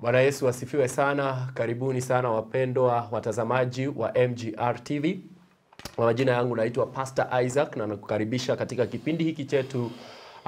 Bwana Yesu asifiwe sana. Karibuni sana wapendwa watazamaji wa MGR TV. Kwa majina yangu naitwa Pastor Isaac na nakukaribisha katika kipindi hiki chetu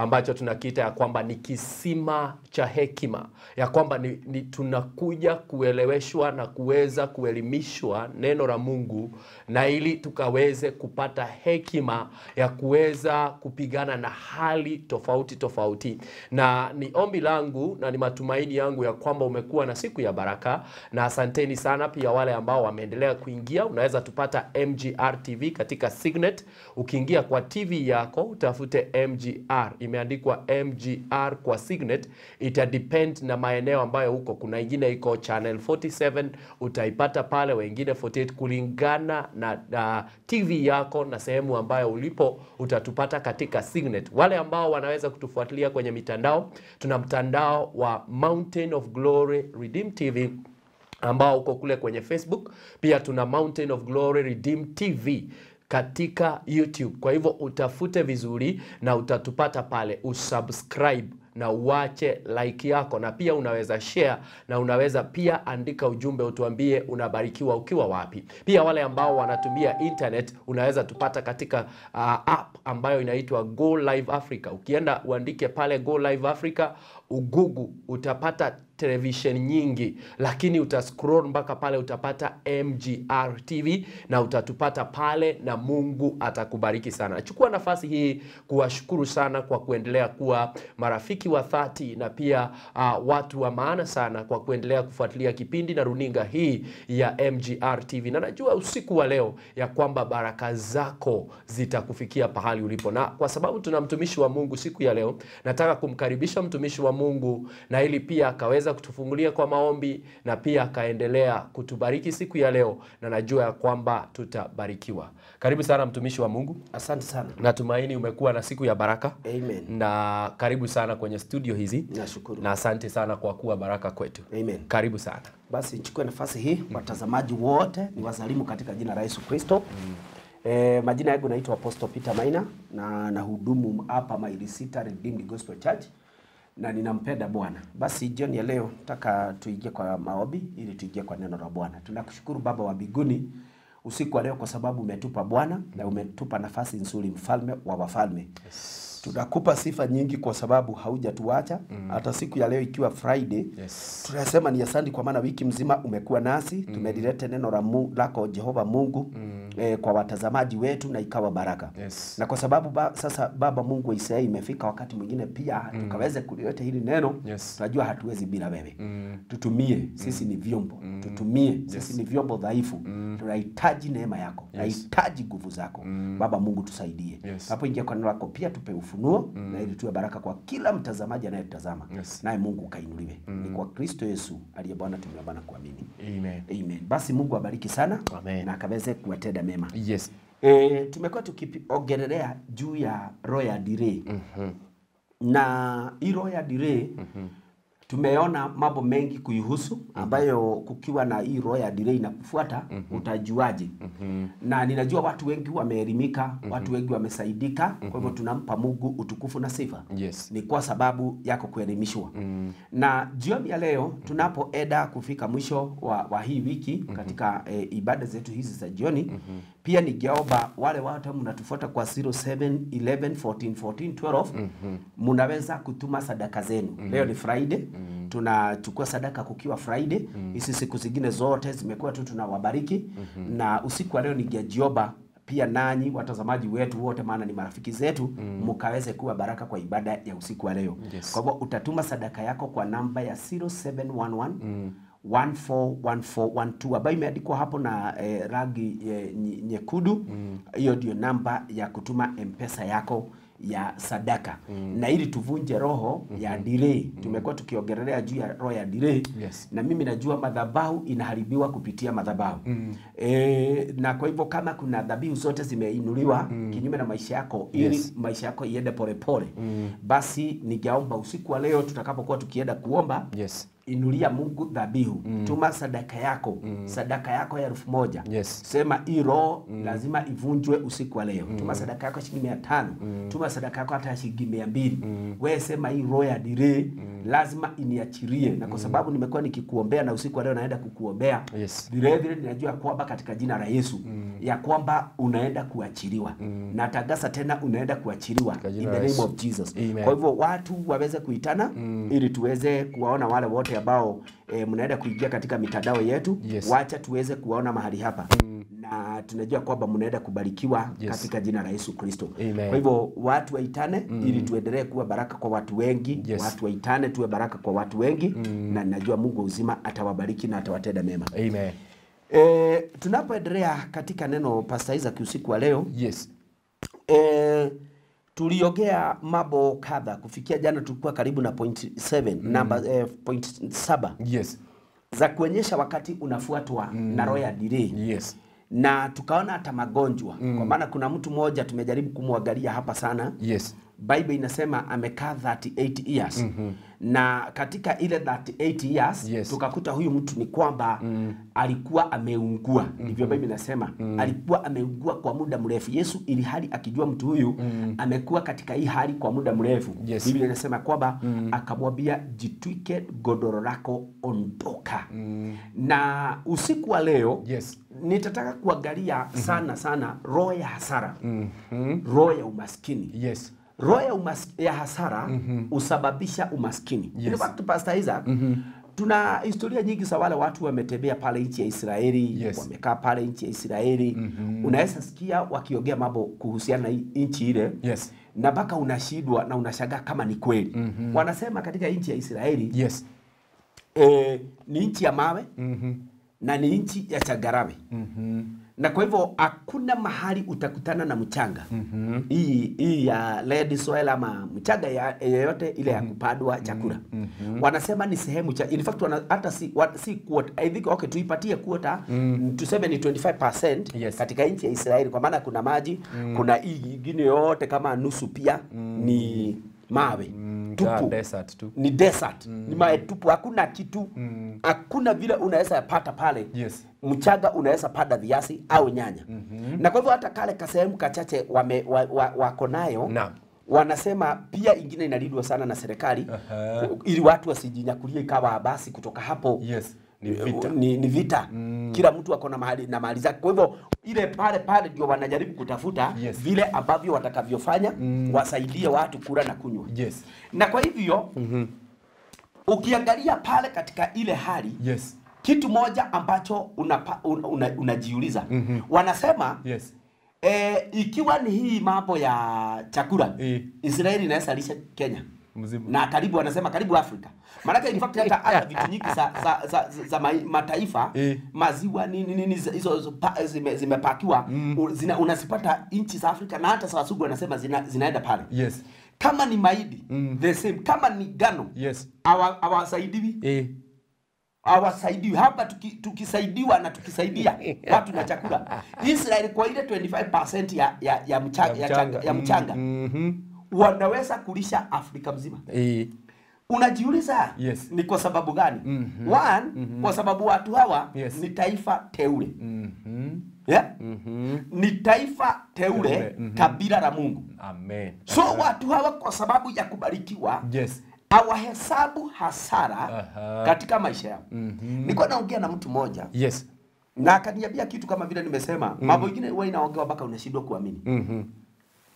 ambacho tunakiita ya kwamba ni kisima cha hekima, ya kwamba ni, ni tunakuja kueleweshwa na kuweza kuelimishwa neno la Mungu, na ili tukaweze kupata hekima ya kuweza kupigana na hali tofauti tofauti. Na ni ombi langu na ni matumaini yangu ya kwamba umekuwa na siku ya baraka, na asanteni sana pia wale ambao wameendelea kuingia. Unaweza tupata MGR TV katika Signet. Ukiingia kwa TV yako utafute MGR imeandikwa MGR kwa Signet, ita depend na maeneo ambayo huko. Kuna ingine iko channel 47 utaipata pale, wengine 48 kulingana na, na TV yako na sehemu ambayo ulipo utatupata katika Signet. Wale ambao wanaweza kutufuatilia kwenye mitandao, tuna mtandao wa Mountain of Glory Redeem TV ambao uko kule kwenye Facebook. Pia tuna Mountain of Glory Redeem TV katika YouTube. Kwa hivyo utafute vizuri na utatupata pale, usubscribe na uache like yako, na pia unaweza share na unaweza pia andika ujumbe utuambie unabarikiwa ukiwa wapi. Pia wale ambao wanatumia internet unaweza tupata katika uh, app ambayo inaitwa Go Live Africa. Ukienda uandike pale Go Live Africa ugugu, utapata television nyingi, lakini utascroll mpaka pale utapata MGR TV na utatupata pale, na Mungu atakubariki sana. Nachukua nafasi hii kuwashukuru sana kwa kuendelea kuwa marafiki wa dhati na pia uh, watu wa maana sana kwa kuendelea kufuatilia kipindi na runinga hii ya MGR TV, na najua usiku wa leo ya kwamba baraka zako zitakufikia pahali ulipo, na kwa sababu tuna mtumishi wa Mungu siku ya leo, nataka kumkaribisha mtumishi wa Mungu na ili pia akaweza kutufungulia kwa maombi na pia akaendelea kutubariki siku ya leo, na najua ya kwamba tutabarikiwa. Karibu sana mtumishi wa Mungu, Asante sana. natumaini umekuwa na siku ya baraka Amen. na karibu sana kwenye studio hizi Nashukuru. na asante sana kwa kuwa baraka kwetu. Amen. Karibu sana. Basi nichukue nafasi hii watazamaji wote ni wasalimu katika jina la Yesu Kristo. Mm. E, majina yangu naitwa Apostle Peter Maina na nahudumu hapa Maili Sita Redeemed Gospel Church na ninampenda Bwana. Basi jioni ya leo nataka tuingie kwa maombi ili tuingie kwa neno la Bwana. Tunakushukuru Baba wa mbinguni usiku wa leo kwa sababu umetupa Bwana na umetupa nafasi nzuri, mfalme wa wafalme. yes. Tunakupa sifa nyingi kwa sababu haujatuacha hata siku ya leo ikiwa Friday. Yes. Tunasema ni asante kwa maana wiki mzima umekuwa nasi mm. tumelilete neno la mu, lako Jehova Mungu eh, kwa watazamaji wetu na ikawa baraka Yes. na kwa sababu ba, sasa Baba Mungu wa Israeli imefika wakati mwingine pia mm. tukaweze kulileta hili neno Yes. tunajua hatuwezi bila wewe mm. tutumie sisi mm. ni vyombo mm. tutumie sisi ni vyombo dhaifu mm. tunahitaji neema yako yes. tunahitaji nguvu zako mm. Baba Mungu tusaidie Yes. hapo ingia kwa neno lako pia tupe ufunuo mm. na ili tuwe baraka kwa kila mtazamaji anayetazama Yes. naye Mungu ukainuliwe ni kwa Kristo Yesu aliye Bwana tumeomba na kuamini Amen. Amen. Basi Mungu abariki sana Amen. na akaweze kuwatenda mema. Yes. E, tumekuwa tukiongelelea juu ya roho ya delay na hii roho ya delay tumeona mambo mengi kuihusu ambayo kukiwa na hii roho ya delay na kufuata mm -hmm. utajuaje? mm -hmm. Na ninajua watu wengi wameelimika, watu wengi wamesaidika. mm -hmm. Kwa hivyo tunampa Mungu utukufu na sifa Yes. ni kwa sababu yako kuelimishwa mm -hmm. na jioni ya leo tunapoenda kufika mwisho wa, wa hii wiki katika e, ibada zetu hizi za jioni pia ningeomba wale watu mnatufuata kwa 07 11 14 14 12 mm -hmm. mnaweza kutuma sadaka zenu mm -hmm. leo ni Friday mm -hmm. tunachukua sadaka kukiwa Friday hizi siku zingine zote zimekuwa tu tunawabariki mm -hmm. na usiku wa leo ningejiomba pia nanyi watazamaji wetu wote, maana ni marafiki zetu, mkaweze kuwa baraka kwa ibada ya usiku wa leo. Yes. Kwa hivyo utatuma sadaka yako kwa namba ya 0711 141412 ambayo imeandikwa hapo na eh, rangi eh, nye- nyekundu. Hiyo ndio namba ya kutuma mpesa yako ya sadaka mm. na ili tuvunje roho mm -hmm. ya delay. Tumekuwa tukiongelea juu ya roho ya delay Yes. na mimi najua madhabahu inaharibiwa kupitia madhabahu mm. e, na kwa hivyo kama kuna dhabihu zote zimeinuliwa mm. kinyume na maisha yako ili Yes. maisha yako iende polepole basi ningeomba usiku wa leo tutakapokuwa tukienda kuomba Yes. Inulia Mungu dhabihu mm. tuma sadaka yako mm. sadaka yako ya elfu moja Yes. sema hii roho mm. lazima ivunjwe usiku wa leo mm. tuma sadaka yako shilingi mia tano tuma sadaka yako hata shilingi mia mbili wewe sema hii roho ya delay lazima iniachirie na kwa sababu nimekuwa nikikuombea na usiku wa leo naenda kukuombea Yes. vile vile ninajua kwamba katika jina la Yesu mm. ya kwamba unaenda kuachiliwa na tagasa tena unaenda kuachiliwa in the name of Jesus Amen. kwa hivyo watu waweze kuitana mm. ili tuweze kuwaona wale wote ambao e, mnaenda kuingia katika mitandao yetu Yes. wacha tuweze kuwaona mahali hapa mm. na tunajua kwamba mnaenda kubarikiwa Yes. katika jina la Yesu Kristo kwa hivyo watu waitane mm. ili tuendelee kuwa baraka kwa watu wengi Yes. watu waitane tuwe baraka kwa watu wengi mm. na najua Mungu uzima atawabariki na atawatenda mema Amen. E, tunapoendelea katika neno Pastor Isaac usiku wa leo Yes. e, tuliongea mambo kadha kufikia jana tulikuwa karibu na point 7 namba eh, point 7 Yes. za kuonyesha wakati unafuatwa mm. na roho ya delay Yes. na tukaona hata magonjwa mm. kwa maana kuna mtu mmoja tumejaribu kumwangalia hapa sana Yes. Bible inasema amekaa 38 years Mm -hmm. na katika ile 38 years Yes. tukakuta huyu mtu ni kwamba mm. alikuwa ameungua ndivyo Bible inasema mm. alikuwa ameungua kwa muda mrefu Yesu ili hali akijua mtu huyu mm. amekuwa katika hii hali kwa muda mrefu Yes. Biblia inasema kwamba mm. akamwambia jitwike godoro lako ondoka mm. na usiku wa leo Yes. nitataka kuangalia sana sana roho ya hasara mm -hmm. roho ya umaskini Yes. Roho ya, umas, ya hasara usababisha umaskini Yes. In fact, Pastor Isaac tuna historia nyingi za wale watu wametembea pale nchi ya Israeli Yes. wamekaa pale nchi ya Israeli mm -hmm. unaweza sikia wakiongea mambo kuhusiana na nchi ile Yes. na mpaka unashidwa na unashangaa kama ni kweli mm -hmm. wanasema katika nchi ya Israeli Yes. eh, ni nchi ya mawe mm -hmm. na ni nchi ya changarawe na kwa hivyo hakuna mahali utakutana na mchanga hii hii ya red soil ama mchanga ya- yeyote ile ya kupadwa chakula mm -hmm. wanasema ni sehemu cha in fact wana, hata si, wa, si quota, I think okay tuipatie quota tuseme ni 25% Yes. katika nchi ya Israeli kwa maana kuna maji mm. kuna hii nyingine yote kama nusu pia mm. ni mawe Tupu desert tu. ni desert ni mawe tupu hakuna kitu hakuna vile unaweza yapata pale Yes. mchanga unaweza panda viazi au nyanya mm -hmm. na kwa hivyo hata kale kasehemu kachache wame, wa, wa, wako nayo Naam. wanasema pia ingine inalindwa sana na serikali uh -huh. ili watu wasijinyakulie ikawa basi kutoka hapo Yes. Ni vita. ni, ni vita. Mm. Kila mtu ako na mahali na mahali zake. Kwa hivyo ile pale pale ndio wanajaribu kutafuta Yes. vile ambavyo watakavyofanya mm. wasaidie watu kula na kunywa. Yes. Na kwa hivyo mm -hmm. ukiangalia pale katika ile hali Yes. kitu moja ambacho unajiuliza una, una, una mm -hmm. wanasema Yes. e, ikiwa ni hii mambo ya chakula e. Israeli inaweza lisha Kenya Mzima. na karibu wanasema karibu Afrika. Maanake in fact hata hata vitu nyingi za za, za, za, za ma, mataifa e. maziwa nini nini hizo zimepakiwa zime, zimepakiwa zina unazipata nchi za Afrika na hata sasa Sugu wanasema zina, zinaenda pale. Yes. Kama ni maidi mm. the same, kama ni gano Yes. hawa- hawasaidiwi e hawasaidiwi hapa tuki, tukisaidiwa na tukisaidia watu na chakula Israel kwa ile 25% ya ya ya mchanga ya, mchanga, ya mchanga Mhm. Wanaweza kulisha Afrika mzima Eh. unajiuliza Yes. ni kwa sababu gani mm -hmm. one mm -hmm. kwa sababu watu hawa Yes. ni taifa teule mm -hmm. yeah? mm -hmm. ni taifa teule mm -hmm. kabila la Mungu Amen. so watu hawa kwa sababu ya kubarikiwa Yes. hawahesabu hasara Aha. katika maisha yao mm -hmm. nilikuwa naongea na mtu mmoja Yes. na akaniambia kitu kama vile nimesema mm -hmm. mambo mengine huwa inaongewa mpaka unashindwa kuamini Mhm.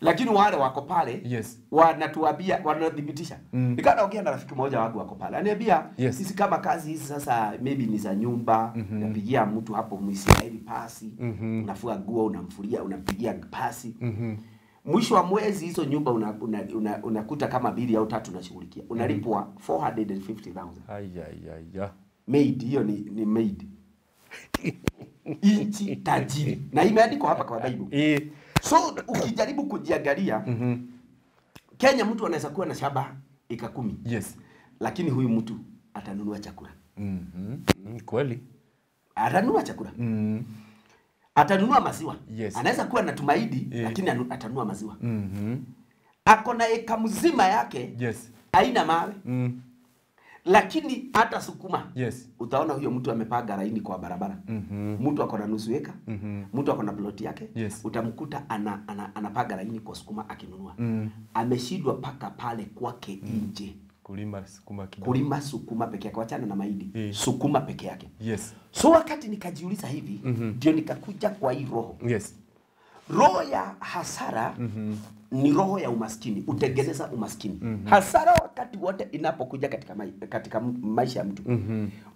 Lakini wale wako pale Yes. wanatuambia wanathibitisha mm. nikawa naongea na rafiki mmoja wangu wako pale aniambia Yes. sisi kama kazi hizi sasa maybe ni za nyumba mm-hmm. napigia mtu hapo Mwisraeli pasi mm -hmm. unafua nguo unamfuria unampigia pasi mm -hmm mwisho wa mwezi hizo nyumba unakuta una, una, una kama bili au tatu unashughulikia unalipwa 450,000 Ai ai ai. ai. maid hiyo ni, ni maid nchi tajiri na imeandikwa hapa kwa Bible Eh. So ukijaribu kujiangalia mm -hmm. Kenya mtu anaweza kuwa na shaba eka kumi Yes. lakini huyu mtu atanunua chakula mm -hmm. Kweli. atanunua chakula mm -hmm atanunua maziwa Yes. anaweza kuwa na tumaidi yes. lakini atanunua maziwa mm -hmm. ako na eka mzima yake Yes. aina mawe Mm. Lakini hata sukuma Yes. utaona huyo mtu amepaa laini kwa barabara mm -hmm. mtu ako na nusu eka mtu ako na ploti yake Yes. utamkuta ana, ana, anapaga laini kwa sukuma akinunua mm. ameshindwa paka pale kwake mm. nje Kulima sukuma kidogo. kulima sukuma peke yake wachana na mahindi yes. sukuma peke yake Yes. so wakati nikajiuliza hivi ndio mm -hmm. nikakuja kwa hii roho Yes. Roho ya hasara mm -hmm. ni roho ya umaskini utengeneza umaskini mm -hmm. hasara wakati wote inapokuja katika, mai, katika maisha ya mtu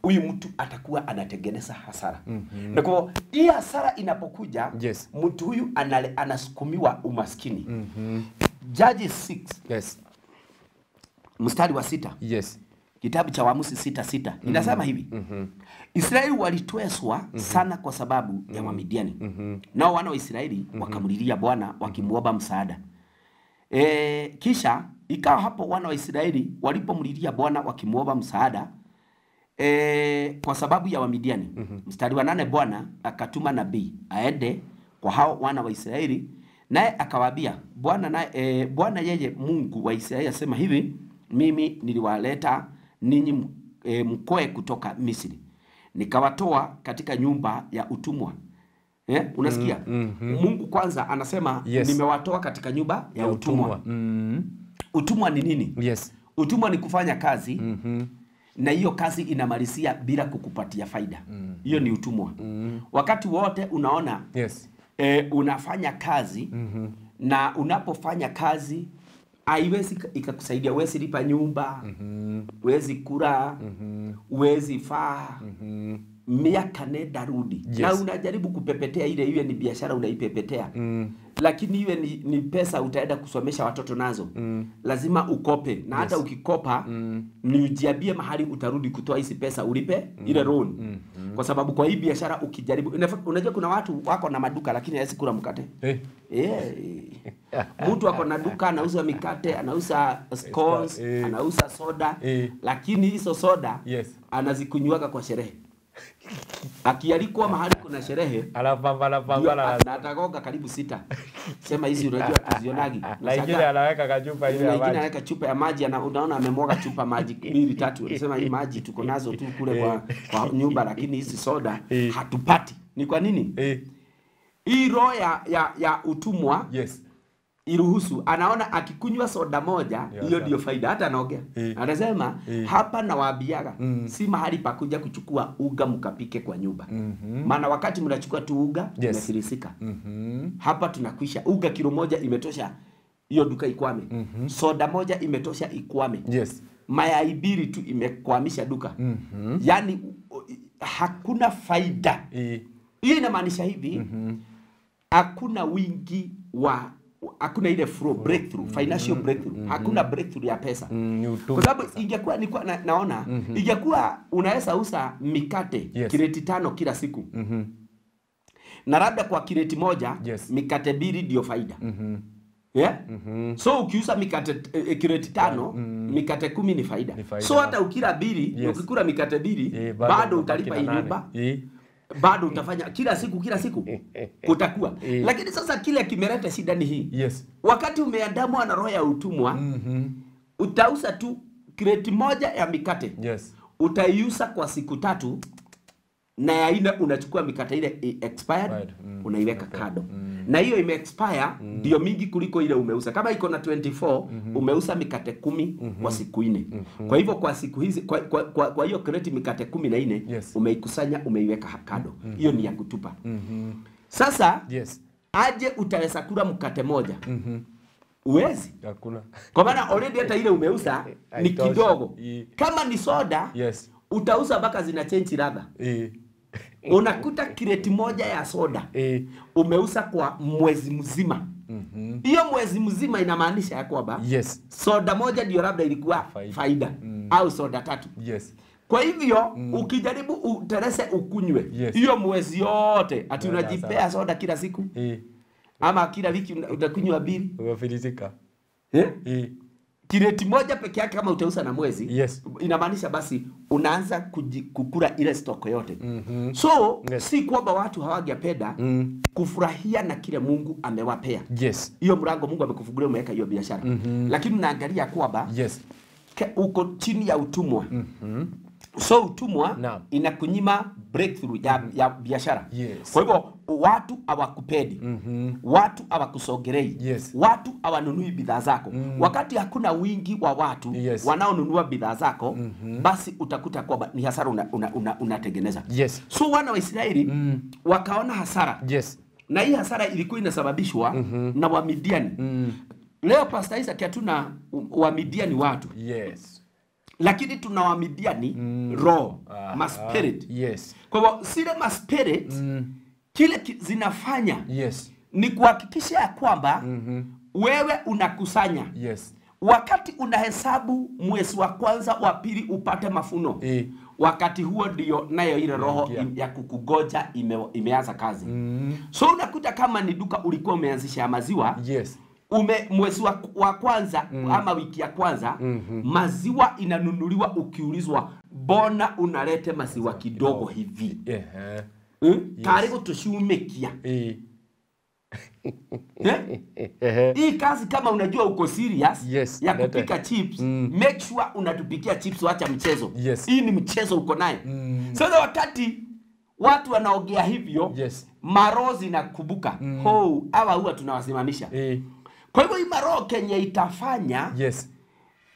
huyu -hmm. mtu atakuwa anatengeneza hasara mm -hmm. na kwa hii hasara inapokuja Yes. mtu huyu anale, anasukumiwa umaskini Judges 6 Yes. mstari wa sita Yes. kitabu cha Waamuzi sita sita inasema hivi Israeli walitweswa sana kwa sababu mm -hmm. ya Wamidiani mm -hmm. nao wana wa Israeli mm -hmm. wakamlilia Bwana wakimwomba msaada e, kisha ikawa hapo wana wa Israeli walipomlilia Bwana wakimwomba msaada e, kwa sababu ya Wamidiani mm -hmm. mstari wa nane Bwana akatuma nabii aende kwa hao wana wa Israeli naye akawaambia Bwana naye e, Bwana yeye Mungu wa Israeli asema hivi mimi niliwaleta ninyi e, mkoe kutoka Misri nikawatoa katika nyumba ya utumwa Yeah, unasikia mm, mm, mm. Mungu kwanza anasema Yes. nimewatoa katika nyumba ya, utumwa Mm. utumwa ni nini Yes. utumwa ni kufanya kazi mm -hmm. na hiyo kazi inamalizia bila kukupatia faida hiyo mm. ni utumwa mm. wakati wote unaona Yes. e, unafanya kazi mm -hmm. na unapofanya kazi haiwezi ikakusaidia. Huwezi lipa nyumba huwezi kula huwezi faa. Miaka nenda rudi. Yes. na unajaribu kupepetea ile iwe ni biashara unaipepetea lakini iwe ni, ni pesa utaenda kusomesha watoto nazo mm. lazima ukope na hata ukikopa mm. ni ujiabie mahali utarudi kutoa hizi pesa ulipe mm. ile loan mm. Mm. kwa sababu kwa hii biashara ukijaribu unajua kuna watu wako na maduka lakini hawezi kula mkate Eh. Yeah. Mtu ako na duka anauza mikate, anauza scones, hey. anauza soda, hey. lakini hizo soda Yes. anazikunywaga kwa sherehe. Akialikwa mahali kuna sherehe Anapambana ndio pambana na na atagonga karibu sita. Sema hizi unajua tuzionagi. na ingine anaweka kachupa hiyo ya maji. anaweka chupa ya maji na unaona amemwaga chupa maji mbili tatu. unasema hii maji tuko nazo tu kule kwa, kwa nyumba lakini hizi soda hatupati. Ni kwa nini? Hii roho ya, ya, ya utumwa Yes. Iruhusu anaona akikunywa soda moja hiyo ndio faida hata anaongea Eh. anasema e. hapa nawaambiaga si mahali pa kuja kuchukua uga mkapike kwa nyumba maana wakati mnachukua tu uga Yes. mnasirisika mm -hmm. hapa tunakwisha uga kilo moja imetosha hiyo duka ikwame mm -hmm. soda moja imetosha ikwame Yes. mayai mbili tu imekwamisha duka mm -hmm. yaani hakuna faida hiyo e. inamaanisha hivi mm -hmm. hakuna wingi wa hakuna ile flow breakthrough financial breakthrough hakuna breakthrough ya pesa Mm, kwa sababu ingekuwa nilikuwa na, naona mm -hmm. ingekuwa unaweza usa mikate Yes. kireti tano kila siku mm -hmm. na labda kwa kireti moja Yes. mikate mbili ndio faida mm -hmm. yeah? Mm -hmm. so ukiusa mikate eh, kireti tano mm -hmm. mikate kumi ni faida. Ni faida. so hata ukila mbili Yes. ukikula mikate bili yeah, bado, bado utalipa hii nyumba Eh. Bado utafanya kila siku kila siku kutakuwa yeah. lakini sasa kile kimeleta shida ni hii Yes. wakati umeandamwa na roho ya utumwa mm -hmm. utausa tu kreti moja ya mikate Yes. utaiusa kwa siku tatu na ya ine unachukua mikate ile expired right. mm, unaiweka kado mm. na hiyo ime expire ndio mm. mingi kuliko ile umeuza kama iko na 24 mm -hmm. umeuza mikate kumi mm -hmm. kwa siku ine kwa hivyo kwa siku hizi kwa, kwa, kwa, kwa hiyo kreti mikate kumi na ine Yes. umeikusanya umeiweka kado hiyo -hmm. ni ya kutupa mm -hmm. sasa Yes. aje utaweza kula mkate moja mm -hmm. uwezi Hakuna. kwa maana already hata ile umeuza ni kidogo kama ni soda Yes. utauza mpaka zina change ladha Eh. Unakuta kireti moja ya soda Eh. umeuza kwa mwezi mzima hiyo mwezi mzima inamaanisha ya kwamba Yes. soda moja ndio labda ilikuwa Faida. faida, mm. au soda tatu Yes. kwa hivyo mm. ukijaribu uterese ukunywe hiyo Yes. mwezi yote ati unajipea soda kila siku Eh. ama kila wiki unakunywa utakunywa bili Umefilisika. eh? Eh. Kireti moja peke yake kama utauza na mwezi Yes. inamaanisha basi unaanza kukura ile stoko yote mm-hmm. so Yes. si kwamba watu hawangependa Mm. kufurahia na kile mungu amewapea Yes. hiyo mlango mungu amekufungulia umeweka hiyo biashara mm-hmm. lakini unaangalia kwamba Yes. uko chini ya utumwa so utumwa Naam. inakunyima breakthrough ya, ya biashara Yes. kwa hivyo watu hawakupendi mm -hmm. watu hawakusogerei Yes. watu hawanunui bidhaa zako mm. wakati hakuna wingi wa watu Yes. wanaonunua bidhaa zako mm -hmm. basi utakuta kwamba ni hasara unatengeneza una, una, una Yes. so wana wa israeli mm. wakaona hasara Yes. na hii hasara ilikuwa inasababishwa mm -hmm. na wamidiani leo Pastor Isaac hatuna wamidiani watu Yes. Lakini tuna wamidiani roho Aha. maspirit Yes. kwa hivyo zile maspirit mm. kile ki, zinafanya Yes. ni kuhakikisha ya kwamba mm -hmm. wewe unakusanya Yes. wakati unahesabu mwezi wa kwanza wa pili upate mafuno e wakati huo ndio nayo ile roho yeah. ya kukugoja ime, imeanza kazi so unakuta kama ni duka ulikuwa umeanzisha ya maziwa Yes. Ume mwezi wa, wa kwanza mm. ama wiki ya kwanza mm -hmm. maziwa inanunuliwa ukiulizwa bona unalete maziwa kidogo hivi Yeah. mm? yes. karibu tushumekia Eh. eh? Eh. hii kazi kama unajua uko serious Yes, ya kupika kupika chips mm. make sure unatupikia chips wacha mchezo Yes. hii ni mchezo uko naye mm. sasa wakati watu wanaogea hivyo Yes. marozi maroho mm. ho hawa huwa tunawasimamisha Eh. Kwa hivyo maroho Kenya itafanya Yes.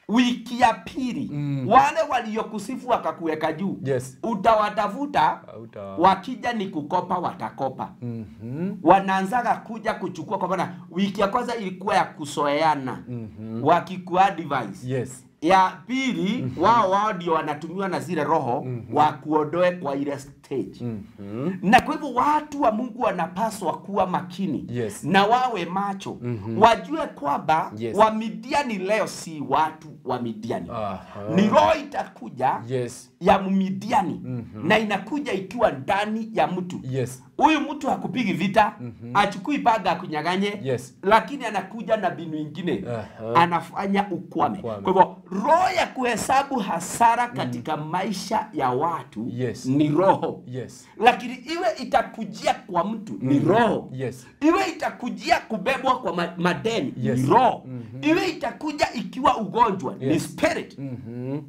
wiki ya pili mm. wale waliokusifu wakakuweka juu Yes. utawatafuta Uta. wakija ni kukopa watakopa mm -hmm. wanaanzaga kuja kuchukua kwa maana wiki ya kwanza ilikuwa ya kusoeana mm-hmm. wakikuwa advice Yes. Ya pili wao wao ndio wanatumiwa na zile roho wakuondoe kwa ile stage mm -hmm. na kwa hivyo watu wa mungu wanapaswa kuwa makini Yes. na wawe macho mm -hmm. wajue kwamba Yes. wamidiani leo si watu wa midiani Aha. ni roho itakuja Yes. ya mmidiani na inakuja ikiwa ndani ya mtu Yes. huyu mtu hakupigi vita mm -hmm. achukui baga akunyaganye Yes. lakini anakuja na binu ingine Aha. anafanya ukwame Ukwame. kwa hivyo roho ya kuhesabu hasara katika mm. maisha ya watu Yes. ni roho Yes. lakini iwe itakujia kwa mtu mm. ni roho Yes. iwe itakujia kubebwa kwa madeni Yes. ni roho mm -hmm. iwe itakuja ikiwa ugonjwa ni Yes. spirit -hmm.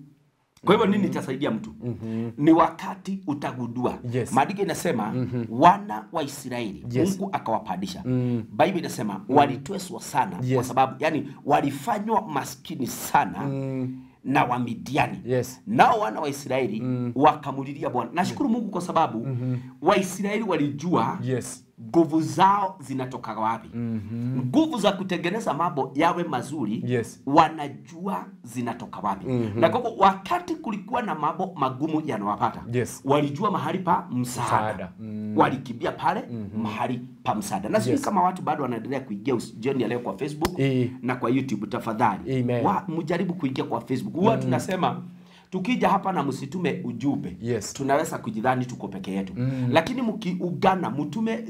kwa hivyo nini itasaidia mtu mm -hmm. ni wakati utagudua Yes. maandiko inasema mm -hmm. wana wa israeli Yes. mungu akawapandisha Mm. bible inasema mm. waliteswa sana yes. kwa sababu yani walifanywa maskini sana mm. na wamidiani Yes. nao wana wa israeli mm. wakamulilia bwana nashukuru mungu kwa sababu mm -hmm. waisraeli walijua Yes. Nguvu zao zinatoka wapi nguvu za kutengeneza mambo yawe mazuri Yes. wanajua zinatoka wapi mm -hmm. na kwa wakati kulikuwa na mambo magumu yanawapata Yes. walijua mahali pa msaada. Mm. walikimbia pale mm -hmm. mahali pa msaada na sijui Yes. kama watu bado wanaendelea kuingia jioni ya leo kwa facebook e. na kwa youtube tafadhali wa, mjaribu kuingia kwa facebook huwa mm. tunasema tukija hapa na msitume ujumbe Yes. tunaweza kujidhani tuko peke yetu mm. lakini mkiugana mtume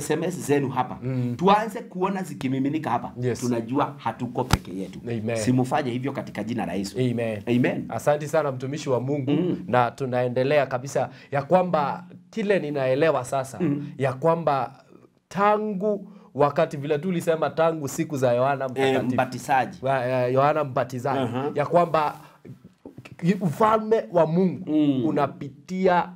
sms zenu hapa mm. tuanze kuona zikimiminika hapa Yes. tunajua hatuko peke yetu Amen. simufanye hivyo katika jina la yesu Amen. Amen. Asante sana mtumishi wa Mungu mm. na tunaendelea kabisa ya kwamba kile ninaelewa sasa mm. ya kwamba tangu wakati vile tulisema tangu siku za Yohana e, mtakatifu mbatizaji eh, Yohana Mbatizaji -huh. ya kwamba ufalme wa Mungu mm. unapitia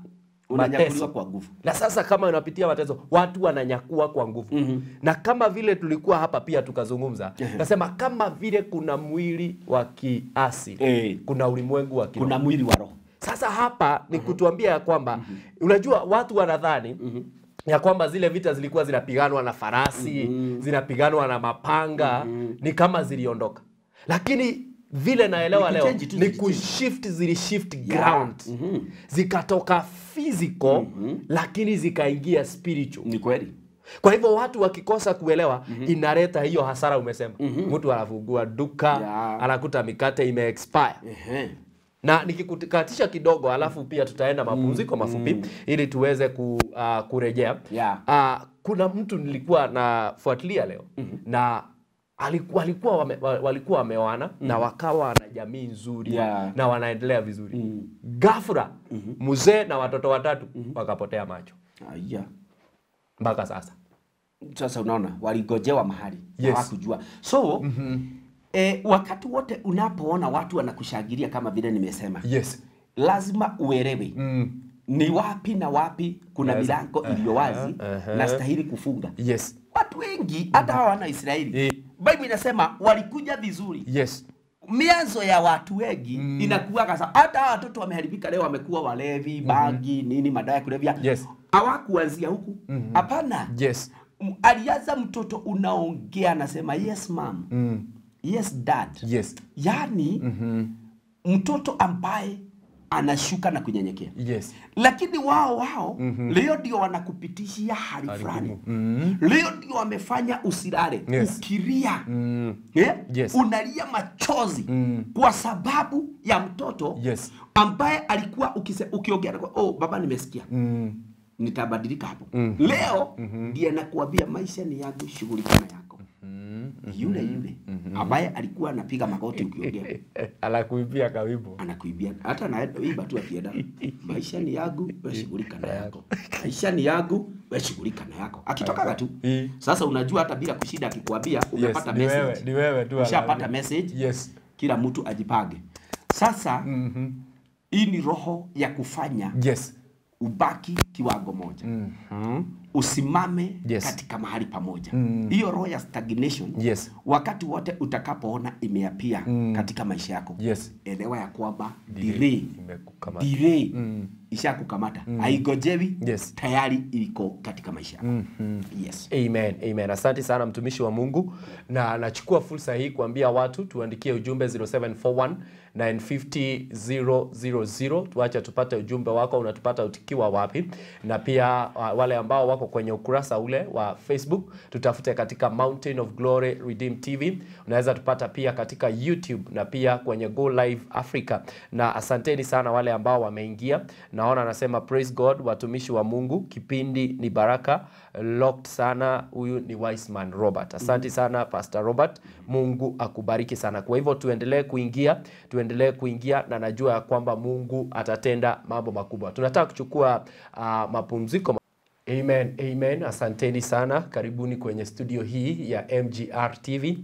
mateso kwa nguvu na sasa kama unapitia mateso watu wananyakua kwa nguvu mm-hmm. na kama vile tulikuwa hapa pia tukazungumza nasema kama vile kuna mwili wa kiasili hey. kuna ulimwengu wa kiroho kuna mwili wa roho sasa hapa ni kutuambia ya kwamba unajua watu wanadhani ya kwamba zile vita zilikuwa zinapiganwa na farasi mm -hmm. zinapiganwa na mapanga mm -hmm. ni kama ziliondoka lakini vile naelewa leo ni kushift zilishift ground zikatoka physical mm -hmm. lakini zikaingia spiritual ni kweli kwa hivyo watu wakikosa kuelewa mm -hmm. inaleta hiyo hasara umesema mtu anafungua duka Yeah. anakuta mikate ime expire Ehe. na nikikukatisha kidogo alafu pia tutaenda mapumziko mafupi ili tuweze ku, uh, kurejea Yeah. uh, kuna mtu nilikuwa nafuatilia leo mm -hmm. na aliku- walikuwa wame, walikuwa wameoana mm. na wakawa na jamii nzuri Yeah. na wanaendelea vizuri mm. ghafla mzee na watoto watatu mm -hmm. wakapotea macho Aya. mpaka sasa sasa unaona waligojewa mahali Yes. hawakujua so mm -hmm. e, wakati wote unapoona watu wanakushangilia kama vile nimesema Yes. lazima uelewe Mm. ni wapi na wapi kuna Yes. milango iliyo wazi -huh. na stahili kufunga Yes. watu wengi hata hawa wana Israeli Eh. Bible inasema walikuja vizuri Yes. mianzo ya watu wengi mm. inakuwa kasa hata watoto wameharibika leo wamekuwa walevi bangi mm -hmm. nini madawa ya kulevya Yes. hawakuanzia huku hapana Mm -hmm. Yes. Aliaza alianza mtoto unaongea anasema yes mom Mm. yes dad Yes. yaani mm -hmm. mtoto ambaye anashuka na kunyenyekea Yes. lakini wao wao mm -hmm. leo ndio wanakupitishia hali fulani mm -hmm. leo ndio wamefanya usilale Yes. ukiria Mm. -hmm. yeah? Yes. unalia machozi Mm. -hmm. kwa sababu ya mtoto Yes. ambaye alikuwa ukise, ukiongea kwa, oh baba nimesikia Mm. -hmm. nitabadilika hapo mm -hmm. leo ndiye anakuambia maisha ni yangu shughulika na yako yule yule ambaye alikuwa anapiga magoti ukiongea Anakuibia kawimbo. anakuibia hata naiba tu akienda maisha ni yangu wewe shughulika na yako maisha ni yangu wewe shughulika na yako akitokaga tu sasa unajua hata bila kushida akikwambia Yes. umepata Ni wewe, message ni wewe tu. ushapata message Yes. kila mtu ajipange sasa Mhm. hii ni roho ya kufanya Yes. ubaki kiwango moja mm. Mm. usimame Yes. katika mahali pamoja Mm. hiyo roho ya stagnation Yes. wakati wote utakapoona imeapia Mm. katika maisha yako Yes. elewa ya kwamba Delay delay imekukamata. delay Mm. ishakukamata haigojewi Yes. tayari iko katika maisha yako mm -hmm. yes Amen, amen. Asante sana mtumishi wa Mungu, na nachukua fursa hii kuambia watu tuandikie ujumbe 0741 950 000. Tuache tupate ujumbe wako, unatupata utikiwa wapi, na pia uh, wale ambao wako kwenye ukurasa ule wa Facebook tutafute katika Mountain of Glory Redeem TV. Unaweza tupata pia katika YouTube na pia kwenye Go Live Africa. Na asanteni sana wale ambao wameingia. Naona anasema praise God, watumishi wa Mungu, kipindi ni baraka locked sana. Huyu ni Wiseman Robert. Asante sana Pastor Robert, Mungu akubariki sana. Kwa hivyo tuendelee kuingia, tuendelee kuingia, na najua ya kwamba Mungu atatenda mambo makubwa. Tunataka kuchukua uh, mapumziko. Amen, amen. Asanteni sana, karibuni kwenye studio hii ya MGR TV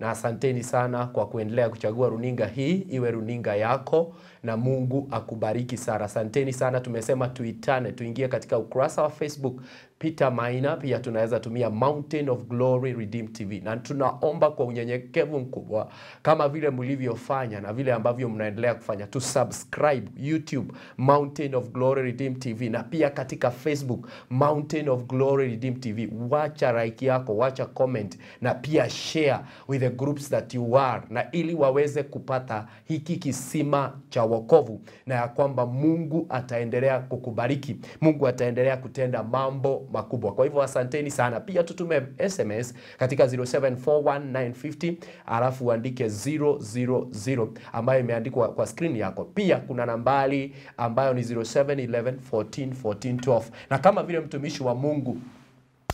na asanteni sana kwa kuendelea kuchagua runinga hii iwe runinga yako, na Mungu akubariki sana. Asanteni sana. Tumesema tuitane, tuingie katika ukurasa wa Facebook Peter Maina, pia tunaweza tumia Mountain of Glory Redeem TV, na tunaomba kwa unyenyekevu mkubwa kama vile mlivyofanya na vile ambavyo mnaendelea kufanya, tu subscribe YouTube Mountain of Glory Redeem TV, na pia katika Facebook Mountain of Glory Redeem TV. Wacha like yako, wacha comment na pia share with the groups that you are, na ili waweze kupata hiki kisima cha wokovu, na ya kwamba Mungu ataendelea kukubariki, Mungu ataendelea kutenda mambo makubwa. Kwa hivyo asanteni sana. Pia tutume SMS katika 0741950 alafu uandike 000 ambayo imeandikwa kwa skrini yako. Pia kuna nambari ambayo ni 0711141412 na kama vile mtumishi wa Mungu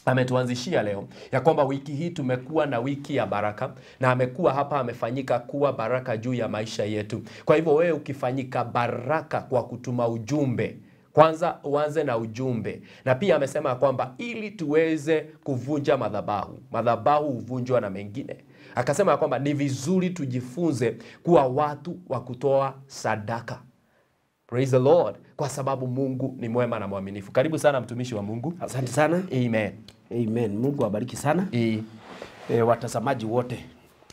ametuanzishia leo ya kwamba wiki hii tumekuwa na wiki ya baraka, na amekuwa hapa amefanyika kuwa baraka juu ya maisha yetu. Kwa hivyo wewe ukifanyika baraka kwa kutuma ujumbe kwanza uanze na ujumbe, na pia amesema kwamba ili tuweze kuvunja madhabahu, madhabahu huvunjwa na mengine. Akasema kwamba ni vizuri tujifunze kuwa watu wa kutoa sadaka. Praise the Lord, kwa sababu Mungu ni mwema na mwaminifu. Karibu sana mtumishi wa Mungu. asante sana Amen. amen mungu awabariki sana E, e, watazamaji wote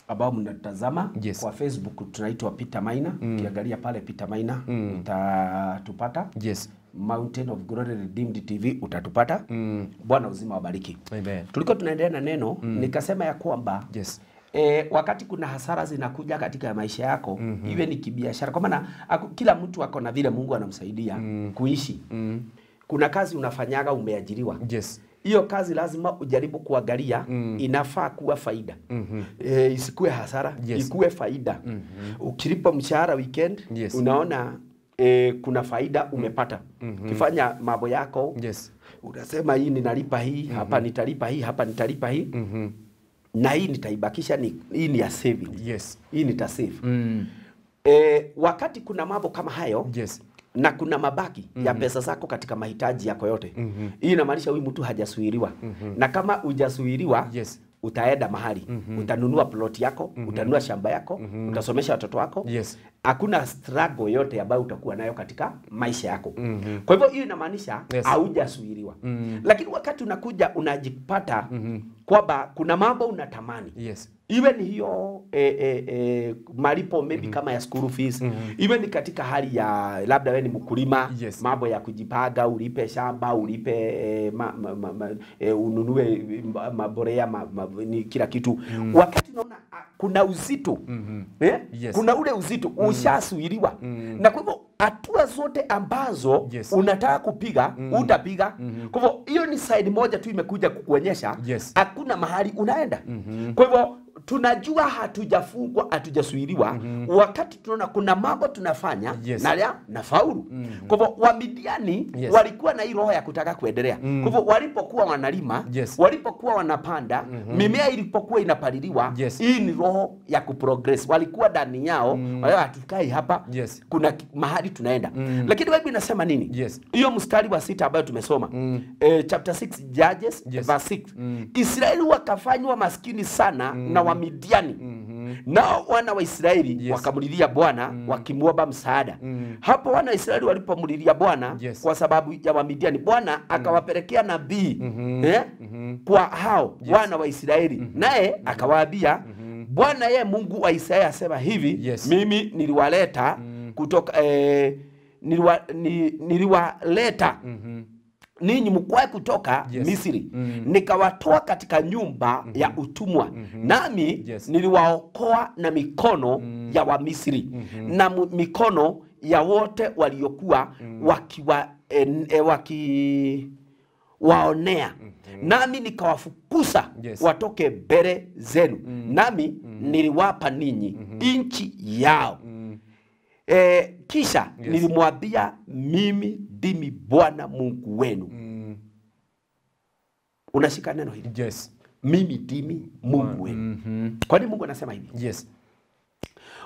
ambao mnatazama Yes. kwa facebook tunaitwa peter maina Mm. ukiangalia pale peter maina utatupata yes. mountain of glory redeemed tv utatupata Mm. bwana uzima wabariki Amen. tulikuwa tunaendelea na neno mm. nikasema ya kwamba Yes. E, wakati kuna hasara zinakuja katika maisha yako mm-hmm. iwe ni kibiashara, kwa maana kila mtu ako na vile Mungu anamsaidia mm. -hmm. kuishi mm. -hmm. kuna kazi unafanyaga, umeajiriwa Yes. hiyo kazi lazima ujaribu kuangalia mm. inafaa kuwa faida mm-hmm. e, isikuwe hasara Yes. ikuwe faida mm-hmm. ukilipa mshahara weekend Yes. unaona e, kuna faida umepata mm-hmm. ukifanya mambo yako Yes. unasema hii ninalipa hii mm-hmm. hapa nitalipa hii hapa nitalipa hii Mhm. Na hii nitaibakisha ni, hii ni ya saving Yes. hii nitasave Mm. e, wakati kuna mambo kama hayo Yes. na kuna mabaki mm-hmm. ya pesa zako katika mahitaji yako yote mm-hmm. hii inamaanisha huyu mtu hajasuiriwa mm-hmm. na kama hujasuiriwa Yes. utaenda mahali mm -hmm. utanunua plot yako mm -hmm. utanunua shamba yako mm -hmm. utasomesha watoto wako Yes. Hakuna struggle yote ambayo utakuwa nayo katika maisha yako mm -hmm. kwa hivyo hiyo inamaanisha Yes. haujasuiriwa lakini wakati unakuja unajipata mm -hmm. kwamba kuna mambo unatamani Yes. iwe ni hiyo e, e, e, malipo maybe mm -hmm. kama ya school fees mm -hmm. iwe ni katika hali ya labda wewe ni mkulima Yes. mambo ya kujipaga, ulipe shamba ulipe e, ma, ma, ma, ma, e, ununue ma- maborea ma, ma, ni kila kitu mm -hmm. wakati unaona kuna uzito mm -hmm. eh? Yes. kuna ule uzito mm -hmm. ushasuiriwa na kwa hivyo hatua zote ambazo Yes. unataka kupiga mm -hmm. utapiga mm -hmm. kwa hivyo hiyo ni side moja tu imekuja kukuonyesha hakuna Yes. mahali unaenda mm -hmm. kwa hivyo tunajua hatujafungwa hatujasuiriwa wakati tunaona kuna mambo tunafanya Yes. na ya nafaulu kwa hivyo wamidiani Yes. walikuwa na hii roho ya kutaka kuendelea mm -hmm. kwa hivyo walipokuwa wanalima Yes. walipokuwa wanapanda mm -hmm. mimea ilipokuwa inapaliliwa Yes. hii ni roho ya kuprogress walikuwa ndani yao mm. -hmm. hatukai hapa Yes. kuna mahali tunaenda mm -hmm. lakini bible inasema nini Yes. hiyo mstari wa sita ambayo tumesoma mm. -hmm. eh, chapter 6 judges Yes. verse 6 mm -hmm. israeli wakafanywa maskini sana mm -hmm. na wamidiani nao wana wa israeli Yes. wakamlilia bwana mm -hmm. wakimwomba msaada mm -hmm. hapo wana wa israeli walipomlilia bwana Yes. kwa sababu ya wamidiani bwana mm -hmm. akawapelekea nabii mm -hmm. eh, mm -hmm. kwa hao yes. wana wa israeli mm -hmm. naye mm -hmm. akawaambia mm -hmm. bwana ye mungu wa israeli asema hivi Yes. mimi niliwaleta mm -hmm. kutoka eh, niliwa, ni, niliwaleta ninyi mkwae kutoka Yes. Misri mm. nikawatoa katika nyumba mm -hmm. ya utumwa mm -hmm. nami Yes. niliwaokoa na mikono mm. ya Wamisri na mikono ya wote waliokuwa mm. wakiwa e, e, waki waonea mm -hmm. nami nikawafukusa Yes. watoke mbele zenu mm. nami mm -hmm. niliwapa ninyi mm -hmm. nchi yao mm. e, kisha Yes. nilimwambia mimi ndimi bwana mungu wenu Mm. unashika neno hili Yes. mimi ndimi mungu wenu Mm -hmm. Kwa nini mungu anasema hivi Yes.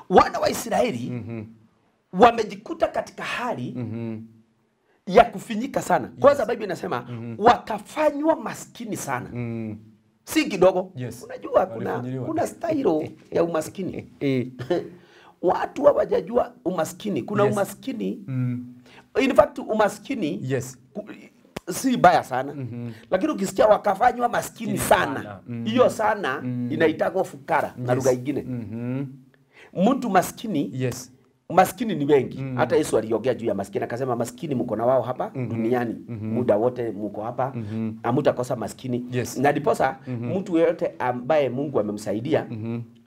wana wa israeli mm -hmm. wamejikuta katika hali mm -hmm ya kufinyika sana Yes. kwanza Biblia inasema mm -hmm. wakafanywa maskini sana Mm. si kidogo Yes. unajua kuna, kuna stailo ya umaskini eh. watu hawajajua umaskini kuna Yes. umaskini in fact umaskini Yes. si baya sana mm -hmm. lakini ukisikia wakafanywa maskini sana sana. hiyo sana inaitagwa fukara na Yes. lugha ingine mtu maskini Yes. maskini ni wengi mm. hata yesu aliongea juu ya maskini akasema maskini mko na wao hapa mm -hmm. duniani mm -hmm. muda wote mko hapa mm -hmm. amutakosa maskini Yes. na ndiposa mtu yeyote ambaye mungu amemsaidia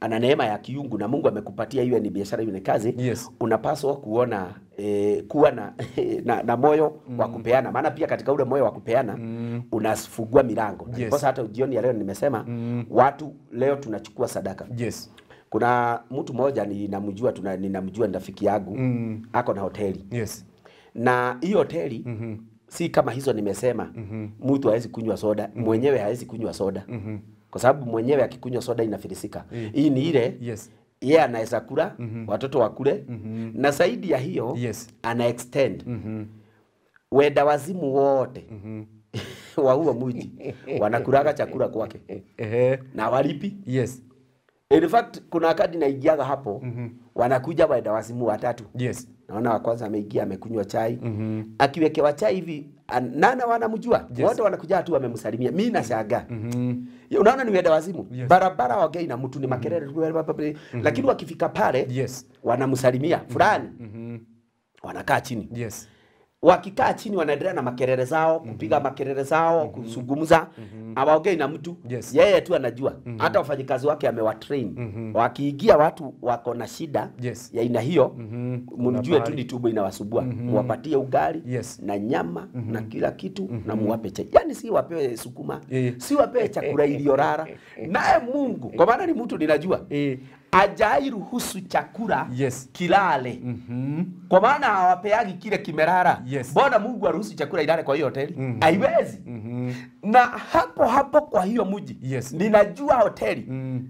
ana neema ya kiungu na mungu amekupatia iwe ni biashara iwe ni kazi Yes. unapaswa kuona eh, kuwa na, na, na moyo mm. wa kupeana maana pia katika ule moyo wa kupeana mm. unafungua milango Yes. ndiposa hata jioni ya leo nimesema mm. watu leo tunachukua sadaka Yes. kuna mtu mmoja ninamjua tuna ninamjua ni rafiki yangu mm. ako na hoteli Yes. na hii hoteli mm-hmm. si kama hizo nimesema mm-hmm. mtu hawezi kunywa soda mm-hmm. mwenyewe hawezi kunywa soda mm-hmm. Kwa sababu mwenyewe akikunywa soda inafilisika Mm. hii ni ile Yes. yeye yeah, anaweza kula mm-hmm. watoto wakule mm-hmm. na zaidi ya hiyo Yes. ana extend mm -hmm. wenda wazimu wote mm -hmm. wa huo mji wanakulaga chakula kwake na walipi Yes. In fact kuna wakati naigiaga hapo mm -hmm. wanakuja wenda wazimu watatu Yes. Naona wa kwanza ameingia amekunywa chai mm -hmm. akiwekewa chai hivi nana wanamjua Yes. wote wanakuja tu wamemsalimia mi nashaga mm -hmm. unaona ni wenda wazimu Yes. barabara wagei na mtu ni makelele lakini wakifika pale Yes. wanamsalimia fulani mm -hmm. wanakaa chini Yes. Wakikaa chini wanaendelea na makerere zao kupiga makerere zao mm -hmm. kuzungumza mm -hmm. awaongei na mtu Yes. yeye tu anajua mm -hmm. hata wafanyikazi wake amewatrain wakiingia watu wako na shida Yes. ya aina hiyo mjue mumjue tu ni tumbo inawasubua muwapatie ugali Yes. na nyama mm -hmm. na kila kitu mm -hmm. na muwape chai yani si wapewe sukuma yeah. si wapewe chakula iliyorara naye mungu kwa maana ni mtu ninajua Eh. Ajai ruhusu chakula Yes. kilale mm -hmm. kwa maana hawapeagi kile kimerara Yes. mbona mungu aruhusu chakula ilale kwa hiyo hoteli mm haiwezi -hmm. mm -hmm. na hapo hapo kwa hiyo mji Yes. ninajua hoteli Mm.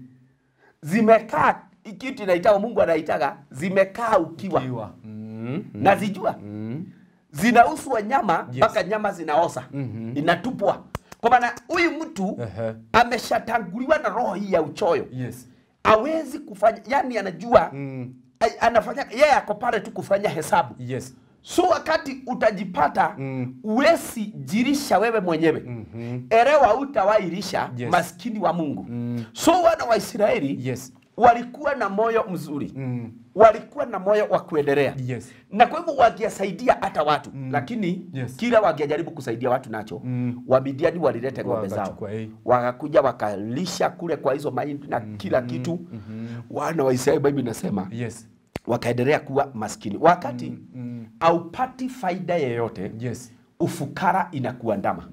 zimekaa kitu inaitaga mungu anaitaga zimekaa ukiwa ukiwa. Mm. nazijua Mm. zinauswa nyama Yes. mpaka nyama zinaosa mm -hmm. inatupwa kwa maana huyu mtu uh -huh. ameshatanguliwa na roho hii ya uchoyo Yes. Awezi kufanya yani anajua Mm. anafanya yeye ako pale tu kufanya hesabu Yes. so wakati utajipata Mm. uwezi jirisha wewe mwenyewe mm -hmm. erewa utawairisha Yes. maskini wa mungu Mm. so wana wa israeli Yes. Walikuwa na moyo mzuri Mm. walikuwa na moyo wa kuendelea Yes. na kwa hivyo wangesaidia hata watu mm. lakini Yes. kila wangejaribu kusaidia watu nacho Mm. wamidiani walilete ng'ombe zao wakakuja wakalisha kule kwa hizo mahindi na mm. kila kitu mm -hmm. wana wa Israeli nasema Yes. wakaendelea kuwa maskini wakati Mm. -hmm. aupati faida yeyote Yes. ufukara inakuandama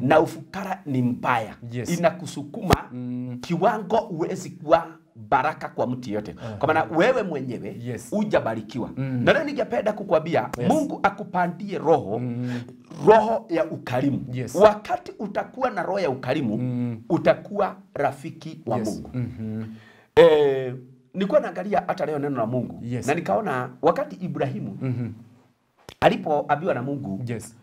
na ufukara ni mbaya Yes. inakusukuma Mm. kiwango uwezi kuwa baraka kwa mtu yote uh -huh. kwa maana wewe mwenyewe Yes. ujabarikiwa Mm. na leo ningependa kukwambia Yes. mungu akupandie roho Mm. roho ya ukarimu Yes. wakati utakuwa na roho ya ukarimu Mm. utakuwa rafiki wa Yes. mungu mm-hmm. eh, nilikuwa naangalia hata leo neno la mungu Yes. na nikaona wakati ibrahimu mm-hmm. alipoambiwa na mungu Yes.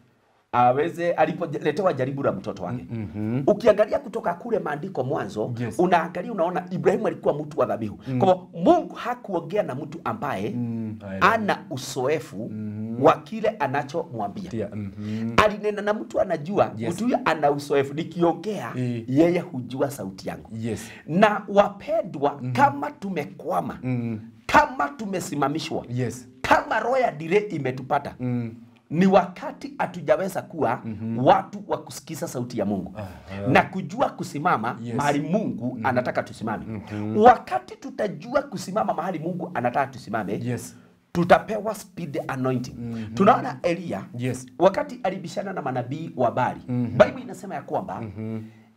Aweze alipoletewa jaribu la mtoto wake mm -hmm. ukiangalia kutoka kule maandiko mwanzo Yes. unaangalia unaona ibrahimu alikuwa mtu wa dhabihu mm. kwa hivyo mungu hakuongea na mtu ambaye Mm. -hmm. ana usoefu mm -hmm. wa kile anachomwambia mm -hmm. alinena na mtu anajua Yes. mtu huyo ana usoefu, nikiongea e. yeye hujua sauti yangu Yes. na wapendwa mm -hmm. kama tumekwama Mm. -hmm. kama tumesimamishwa Yes. kama roho ya dire imetupata Mm. Ni wakati hatujaweza kuwa mm-hmm. watu wa kusikiza sauti ya mungu uh, uh, na kujua kusimama Yes. mahali mungu mm -hmm. anataka tusimame mm -hmm. wakati tutajua kusimama mahali mungu anataka tusimame Yes. tutapewa speed anointing Mm -hmm. tunaona Elia Yes. wakati alibishana na manabii wa bali bible inasema ya kwamba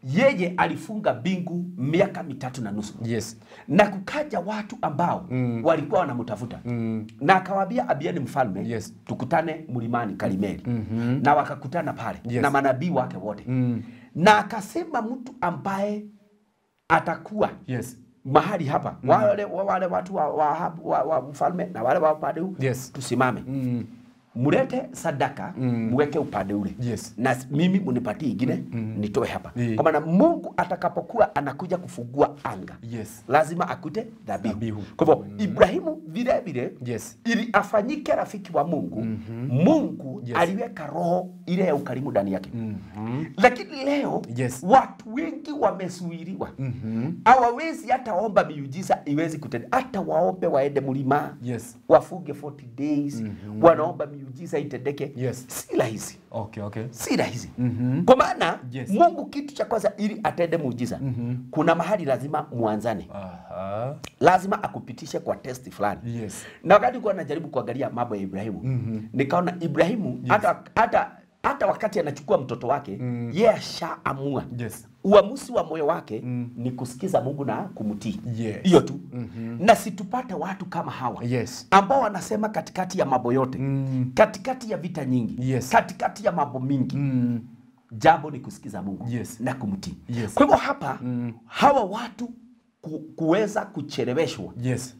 yeye alifunga bingu miaka mitatu na nusu Yes. na kukaja watu ambao Mm. walikuwa wanamtafuta Mm. na akawaambia abieni mfalme Yes. tukutane mlimani karimeli -hmm. na wakakutana pale Yes. na manabii wake wote Mm. na akasema mtu ambaye atakuwa Yes. mahali hapa mm. wale, wale watu wa, wa, wa, wa mfalme na wale wa upande huu Yes. tusimame Mm. Mlete sadaka Mm. mweke upande ule Yes. na mimi munipatie ingine mm. nitoe hapa yeah. kwa maana mungu atakapokuwa anakuja kufungua anga Yes. lazima akute dhabihu kwa hivyo mm. ibrahimu vile vile Yes. ili afanyike rafiki wa mungu mm -hmm. mungu Yes. aliweka roho ile ya ukarimu ndani yake mm -hmm. lakini leo Yes. watu wengi wamesuiriwa mm -hmm. hawawezi hata omba miujiza iwezi kutenda hata waombe waende mlima Yes. wafunge 40 days mm -hmm. wanaomba miujiza itendeke Yes. si rahisi Okay, okay. si rahisi mm -hmm. kwa maana Yes. mungu kitu cha kwanza ili atende muujiza mm -hmm. kuna mahali lazima muanzane Aha. lazima akupitishe kwa testi fulani Yes. na wakati kuwa najaribu kuangalia mambo ya ibrahimu mm -hmm. nikaona ibrahimu hata hata hata wakati anachukua mtoto wake Mm. yeye ashaamua Yes. Uamuzi wa moyo wake Mm. ni kusikiza mungu na kumtii Yes. hiyo tu -hmm. na situpate watu kama hawa Yes. ambao wanasema katikati ya mambo yote Mm. katikati ya vita nyingi Yes. katikati ya mambo mingi Mm. jambo ni kusikiza mungu Yes. na kumtii Yes. kwa hivyo hapa Mm. hawa watu ku, kuweza kucheleweshwa Yes.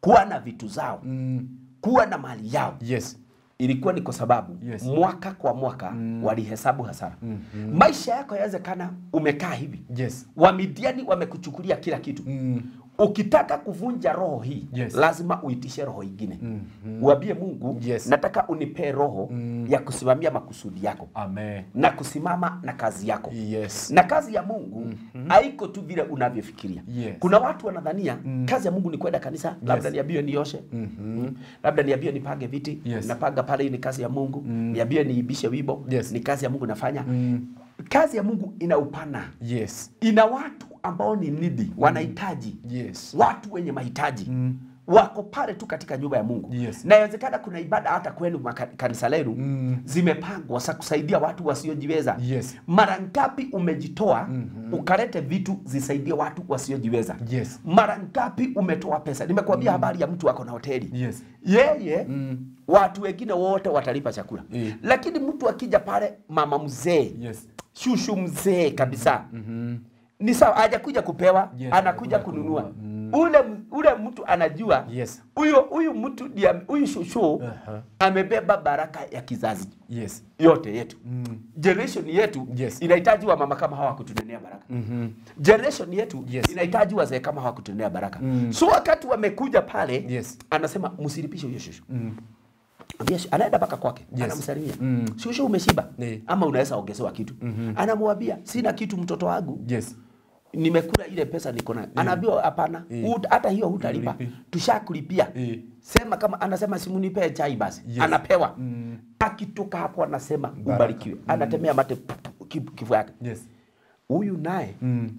kuwa na vitu zao Mm. kuwa na mali yao Yes. Ilikuwa ni kwa sababu Yes. mwaka kwa mwaka Mm. walihesabu hasara mm -hmm. maisha yako yawezekana umekaa hivi Yes. wamidiani wamekuchukulia kila kitu Mm. Ukitaka kuvunja roho hii Yes. lazima uitishe roho ingine mm -hmm. uambie mungu Yes. nataka unipee roho Mm. ya kusimamia makusudi yako Amen. na kusimama na kazi yako Yes. na kazi ya mungu haiko tu vile unavyofikiria Yes. kuna watu wanadhania Mm. kazi ya mungu ni kwenda kanisa yes. labda niambiwe nioshe mm -hmm. labda niambiwe nipange viti Yes. napanga pale ni kazi ya mungu mm. niambiwe niibishe wibo Yes. ni kazi ya mungu nafanya Mm. kazi ya mungu ina upana Yes. ina watu ambao ni nidi wanahitaji Yes. watu wenye mahitaji Mm. wako pale tu katika nyumba ya mungu Yes. na inawezekana kuna ibada hata kwenu kanisa lenu Mm. zimepangwa za kusaidia watu wasiojiweza Yes. mara ngapi umejitoa mm -hmm. ukalete vitu zisaidie watu wasiojiweza Yes. mara ngapi umetoa pesa nimekuambia mm. habari ya mtu ako na hoteli Yes. yeye Mm. watu wengine wote watalipa chakula yeah. lakini mtu akija pale mama mzee Yes. shushu mzee kabisa Mhm. Ni sawa hajakuja kupewa Yes, anakuja kununua kununua. Ule ule mtu anajua Yes. huyo huyu mtu huyu shosho -huh. amebeba baraka ya kizazi Yes. yote yetu mm. generation yetu Yes. inahitaji wa mama kama hawa kutunenea baraka mm -hmm. generation yetu Yes. inahitaji wazee kama hawa kutunenea baraka mm. so wakati wamekuja pale Yes. anasema msilipishe huyo shosho mm. Yes, anaenda mpaka kwake Yes. anamsalimia Mm. shosho umeshiba yeah. ama unaweza ongezewa kitu mm -hmm. anamwambia sina kitu mtoto wangu Yes. Nimekula ile pesa niko nayo anaambiwa hapana hata yeah. hata hiyo hutalipa tushakulipia yeah. sema kama anasema simunipee chai basi Yes. anapewa mm. akitoka hapo anasema ubarikiwe anatemea mate kifua yake Yes. huyu naye Mm.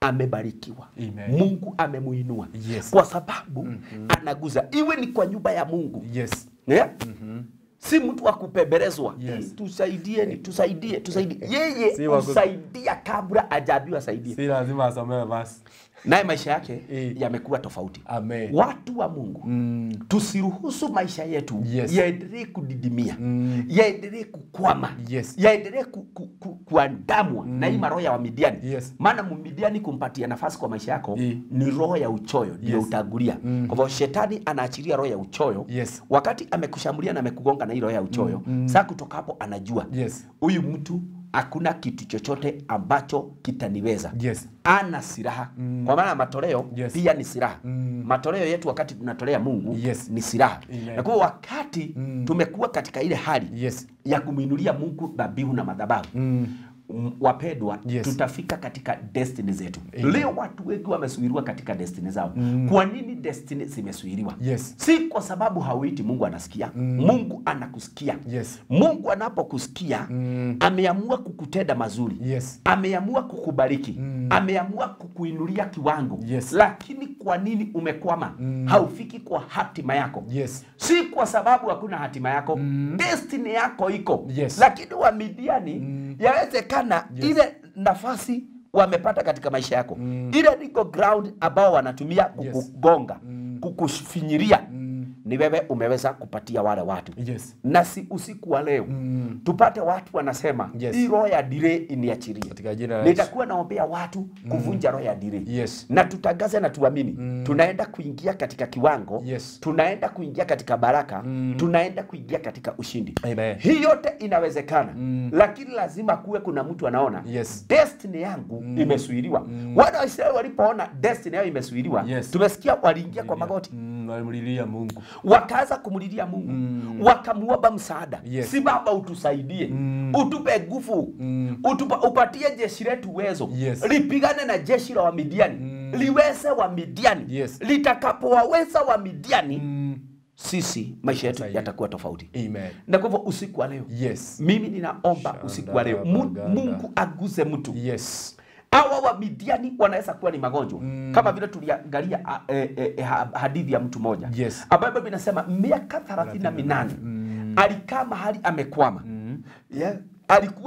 amebarikiwa Amen. mungu amemuinua Yes. kwa sababu mm -hmm. anaguza iwe ni kwa nyumba ya mungu Yes. yeah? Si mtu wa kupembelezwa Yes. tusaidie tusaidieni tusaidie tusaidie yeye Si usaidia kusaidia kabla ajabiwa asaidie Si lazima asomewe basi. Naye maisha yake e. yamekuwa tofauti Amen. watu wa mungu Mm. tusiruhusu maisha yetu Yes. yaendelee kudidimia Mm. yaendelee kukwama Yes. yaendelee ku, ku, ku, kuandamwa na hii maroho ya wamidiani Yes. maana mumidiani kumpatia nafasi kwa maisha yako e. ni roho ya uchoyo ndio Yes. utagulia Mm. kwa hivyo shetani anaachilia roho ya uchoyo Yes. wakati amekushambulia na amekugonga na hii roho ya uchoyo mm. saa kutoka hapo anajua huyu Yes. huyu mtu hakuna kitu chochote ambacho kitaniweza Yes. ana silaha mm. kwa maana matoleo Yes. pia ni silaha Mm. matoleo yetu wakati tunatolea mungu Yes. ni silaha yeah. na kwa wakati Mm. tumekuwa katika ile hali Yes. ya kumwinulia mungu dhabihu na madhabahu Mm. Wapendwa Yes. tutafika katika destiny zetu Amen. leo watu wengi wamesuiriwa katika destiny zao mm. kwa nini destiny zimesuiriwa Yes. si kwa sababu hauiti mungu anasikia mm. mungu anakusikia Yes. mungu anapokusikia Mm. ameamua kukutenda mazuri Yes. ameamua kukubariki Mm. ameamua kukuinulia kiwango Yes. lakini kwa nini umekwama Mm. haufiki kwa hatima yako Yes. si kwa sababu hakuna hatima yako Mm. destiny yako iko Yes. lakini wamidiani Mm. Yawezekana Yes. ile nafasi wamepata katika maisha yako Mm. ile niko ground ambao wanatumia Yes. kukugonga Mm. kukufinyiria Mm. Ni wewe umeweza kupatia wale watu Yes. na si usiku wa leo Mm. tupate watu wanasema Yes. hii roho ya dire iniachirie nitakuwa naombea watu kuvunja roho ya dire Yes. na tutangaze na tuamini Mm. tunaenda kuingia katika kiwango Yes. tunaenda kuingia katika baraka Mm. tunaenda kuingia katika ushindi Amen. hii yote inawezekana Mm. lakini lazima kuwe kuna mtu anaona Yes. destiny yangu mm. imesuiriwa wana wa Israeli walipoona destiny yao imesuiliwa Yes. tumesikia waliingia kwa magoti Mm. Walimlilia Mungu. wakaanza kumlilia mungu Mm. wakamuomba msaada Yes. si baba utusaidie Mm. utupe nguvu Mm. utupa, upatie jeshi letu uwezo Yes. lipigane na jeshi la wamidiani Mm. liweze wamidiani Yes. litakapowaweza wamidiani Mm. sisi maisha yetu yatakuwa tofauti Amen. na kwa hivyo usiku wa leo Yes. mimi ninaomba usiku wa leo mungu aguze mtu Yes. Hawa wamidiani wanaweza kuwa ni magonjwa mm. kama vile tuliangalia eh, eh, e, e, hadithi ya mtu mmoja Yes. ambayo Biblia inasema miaka thelathini na minane Mm. alikaa mahali amekwama Mm. yeah. alikuwa